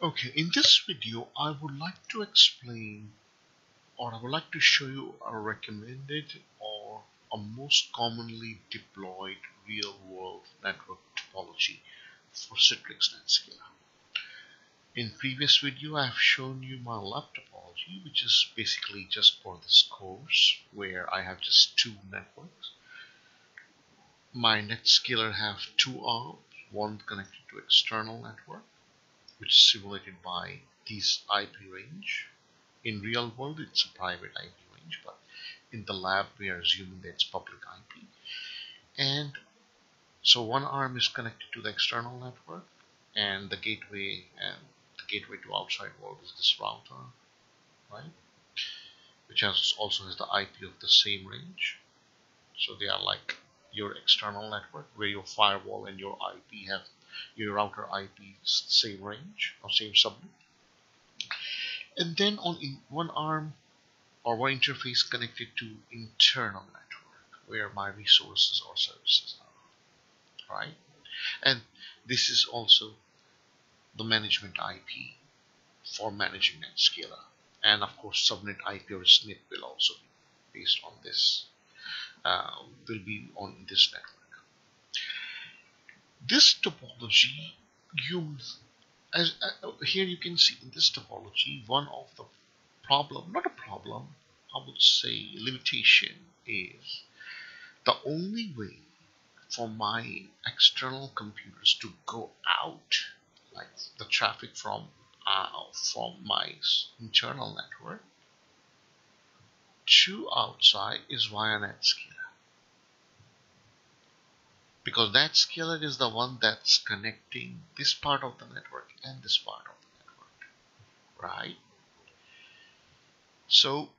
Okay, in this video I would like to explain or I would like to show you a recommended or a most commonly deployed real-world network topology for Citrix NetScaler. In previous video I have shown you my lab topology which is basically just for this course where I have just two networks. My NetScaler have two arms, one connected to external network which is simulated by this IP range. In real world, it's a private IP range, but in the lab, we are assuming that it's public IP. And so one arm is connected to the external network, and the gateway and the gateway to outside world is this router, right? Which has also has the IP of the same range. So they are like your external network where your firewall and your IP have your router IP same range or same subnet. And then on one arm or one interface connected to internal network where my resources or services are. Right? And this is also the management IP for managing NetScaler. And of course subnet IP or SNIP will also be based on this uh, will be on this network this topology you as uh, here you can see in this topology one of the problem not a problem I would say limitation is the only way for my external computers to go out like the traffic from uh, from my internal network to outside is via NetScaler because NetScaler is the one that's connecting this part of the network and this part of the network. Right? So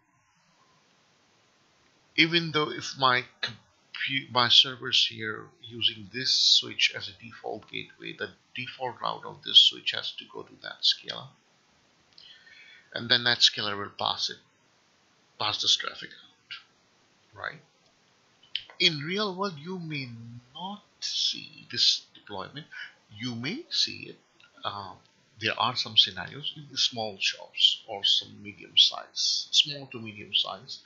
even though if my my servers here using this switch as a default gateway the default route of this switch has to go to NetScaler and then NetScaler will pass it pass this traffic out. Right? In real world you may not see this deployment. You may see it. Uh, there are some scenarios in the small shops or some medium size small to medium size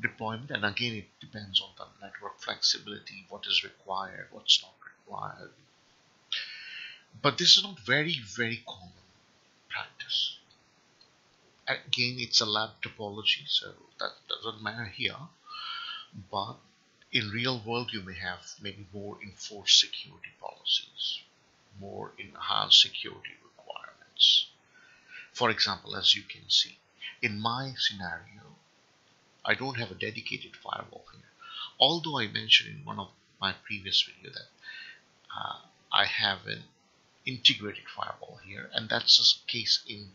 deployment. And again it depends on the network flexibility what is required what's not required. But this is not very very common practice. Again it's a lab topology so that doesn't matter here. But in real world you may have maybe more enforced security policies more enhanced security requirements. For example as you can see in my scenario I don't have a dedicated firewall here. Although I mentioned in one of my previous video that uh, I have an integrated firewall here and that's the case in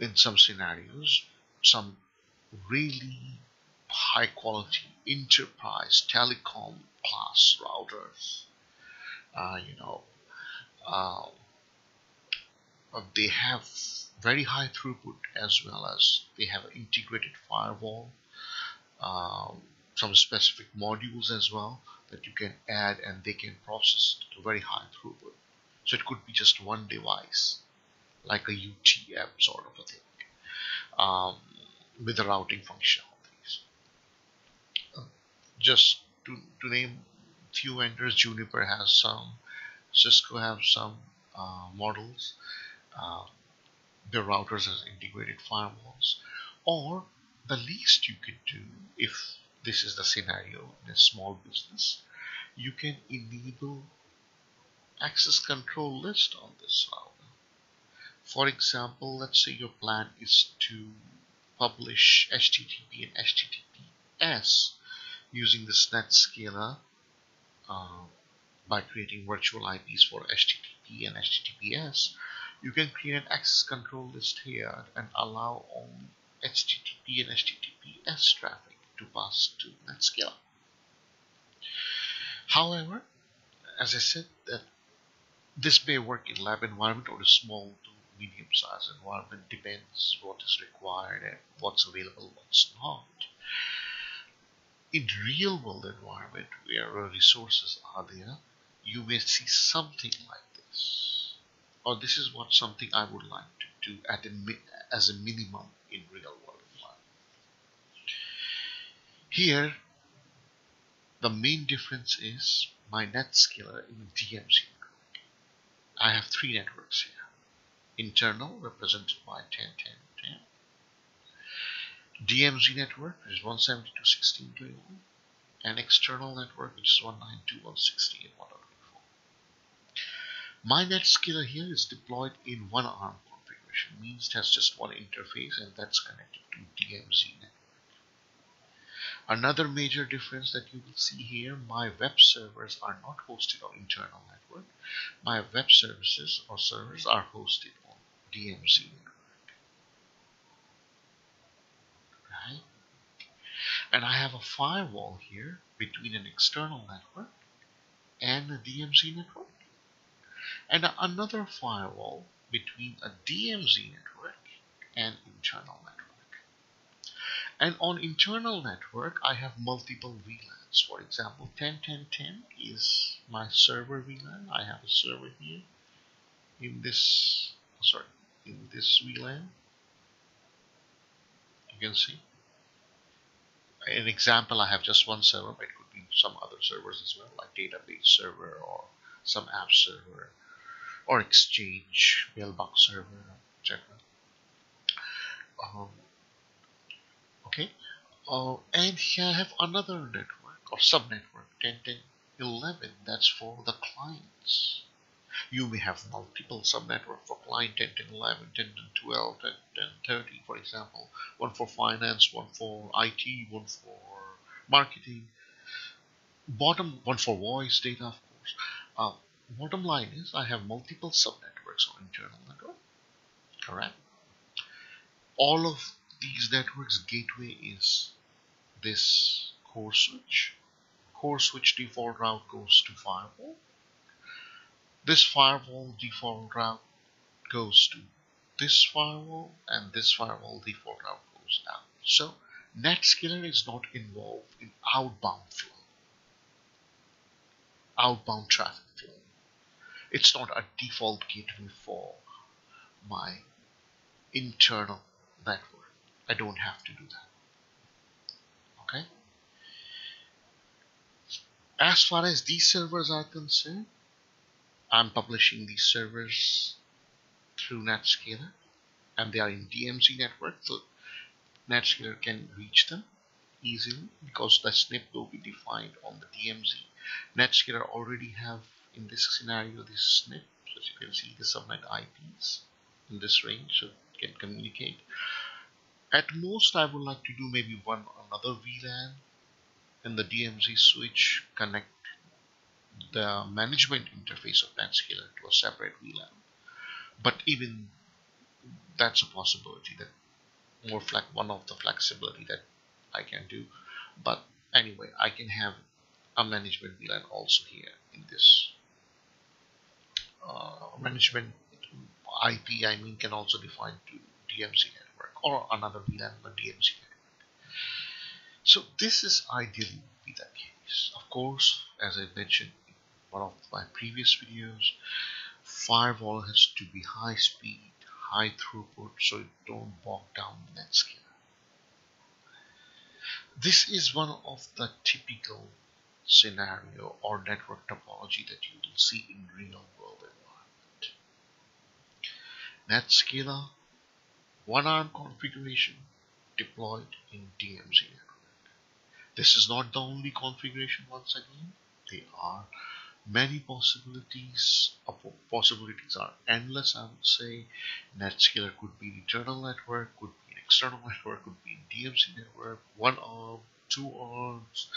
in some scenarios some really high quality enterprise telecom class routers uh, you know uh, they have very high throughput as well as they have an integrated firewall um, some specific modules as well that you can add and they can process to very high throughput. So it could be just one device like a UTM sort of a thing um, with the routing function just to, to name few vendors Juniper has some Cisco have some uh, models uh, the routers has integrated firewalls or the least you could do if this is the scenario in a small business you can enable access control list on this router. For example let's say your plan is to publish HTTP and HTTPS using this NetScaler uh, by creating virtual IPs for HTTP and HTTPS, you can create an access control list here and allow only HTTP and HTTPS traffic to pass to NetScaler. However, as I said, that this may work in lab environment or a small to medium sized environment depends what is required and what's available, what's not in real world environment where resources are there you may see something like this or this is what something I would like to do at a, as a minimum in real world environment. Here, the main difference is my net NetScaler in DMZ. I have three networks here. Internal, represented by 101010. DMZ network, which is 172.16.21. And external network, which is 192.168. My NetScaler here is deployed in one ARM configuration, means it has just one interface and that's connected to DMZ network. Another major difference that you will see here, my web servers are not hosted on internal network. My web services or servers are hosted on DMZ network. Right? And I have a firewall here between an external network and a DMZ network and another firewall between a DMZ network and internal network. And on internal network, I have multiple VLANs. For example, 10.10.10 is my server VLAN. I have a server here in this, sorry, in this VLAN. You can see. An example, I have just one server, but it could be some other servers as well, like database server or some app server or Exchange, mailbox server, etc. Um, okay, uh, and here I have another network or subnetwork 10.10.11 that's for the clients. You may have multiple subnetwork for client 10.10.11, 10.10.12, 10.10.30 for example, one for finance, one for IT, one for marketing, bottom one for voice data of course. Uh, bottom line is I have multiple subnetworks on internal network. Correct. All of these networks gateway is this core switch. Core switch default route goes to firewall. This firewall default route goes to this firewall and this firewall default route goes out. So NetScaler is not involved in outbound flow, outbound traffic flow. It's not a default gateway for my internal network. I don't have to do that. Okay. As far as these servers are concerned, I'm publishing these servers through NetScaler and they are in DMZ network so NetScaler can reach them easily because the SNIP will be defined on the DMZ. NetScaler already have in this scenario this SNIP so as you can see the subnet IPs in this range so it can communicate at most I would like to do maybe one another VLAN in the DMZ switch connect the management interface of NetScaler to a separate VLAN but even that's a possibility that more flex one of the flexibility that I can do but anyway I can have a management VLAN also here in this uh, management IP I mean can also define to DMZ network or another VLAN but DMZ network. So this is ideally be the case. Of course, as I mentioned one of my previous videos, firewall has to be high speed, high throughput so it don't bog down the NetScaler. This is one of the typical scenario or network topology that you will see in real world environment NetScaler one ARM configuration deployed in DMZ network. This is not the only configuration once again. they are many possibilities. Possibilities are endless I would say. NetScaler could be an internal network, could be an external network, could be DMZ network, one arm, two arms,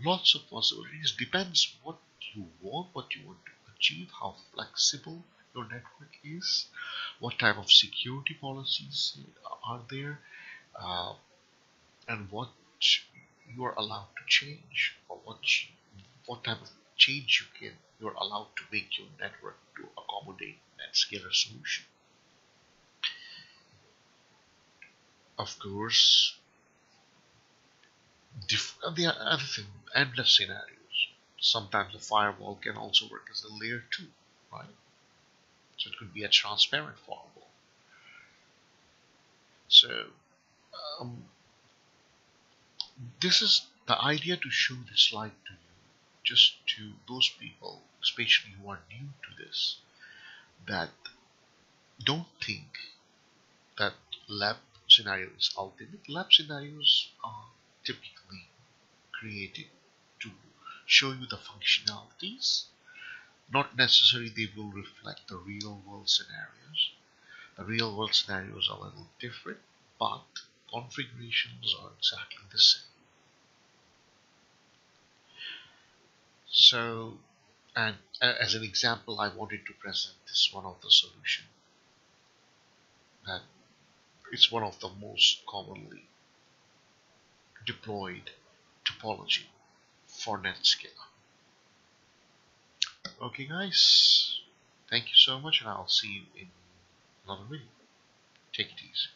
lots of possibilities. Depends what you want, what you want to achieve, how flexible your network is, what type of security policies are there, uh, and what you are allowed to change, or what what type of change you can you're allowed to make your network to accommodate NetScaler solution. Of course, there are other things, endless scenarios. Sometimes the firewall can also work as a layer 2, right? So it could be a transparent firewall. So um, this is the idea to show this slide to you, just to those people, especially who are new to this, that don't think that lab scenario is ultimate. Lab scenarios are typically created to show you the functionalities. Not necessarily they will reflect the real world scenarios. The real world scenarios are a little different, but configurations are exactly the same. So, and as an example, I wanted to present this one of the solution that it's one of the most commonly deployed topology for Netscaler. Okay guys, thank you so much and I'll see you in another video. Take it easy.